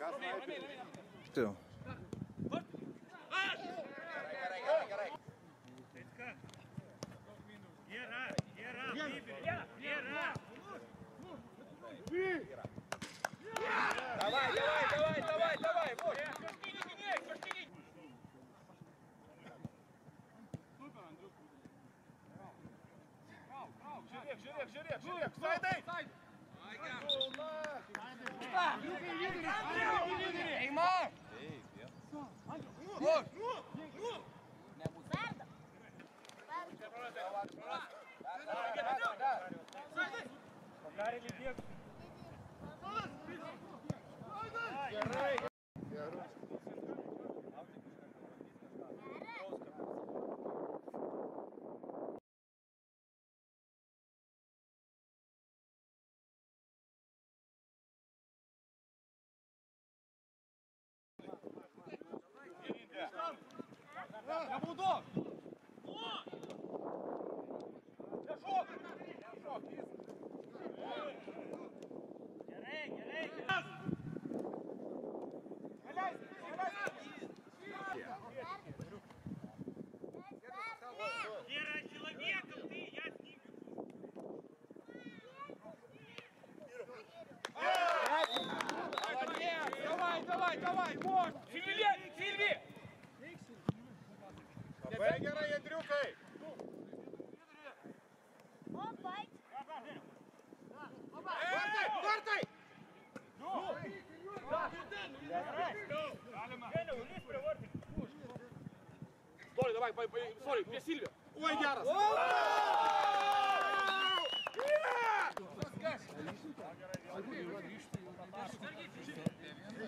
Still. Давай, давай, давай, давай, давай, вот. Жереб, жереб, жереб, жереб. Сайдай. Pupa! You can use it! You can use it! Neymar! Dave, yeah. Good! Merda! Tocar ele, Diego. Я буду. Гера, человеком ты, я с ним. Молодец! Давай, давай, давай, вот! Сильви, davai, pa, pa, sorry, prie Silvio. Oi, geras.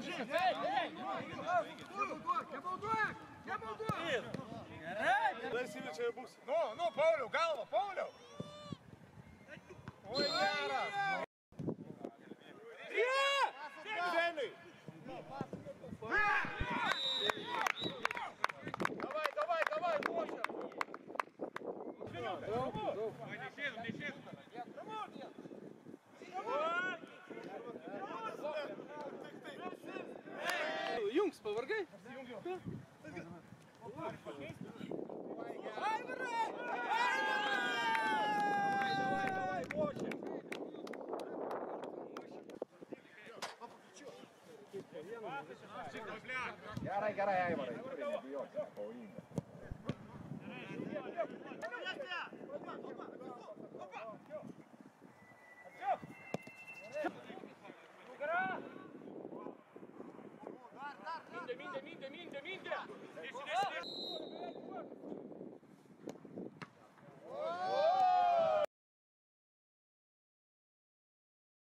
Gerai, gerai. Dar Silvičia bus. Nu, nu, Pauliau, galva, Pauliau. Юнгс, повергай! Давай, Minde, minde, minde, minde, minde! Ieși, ieși!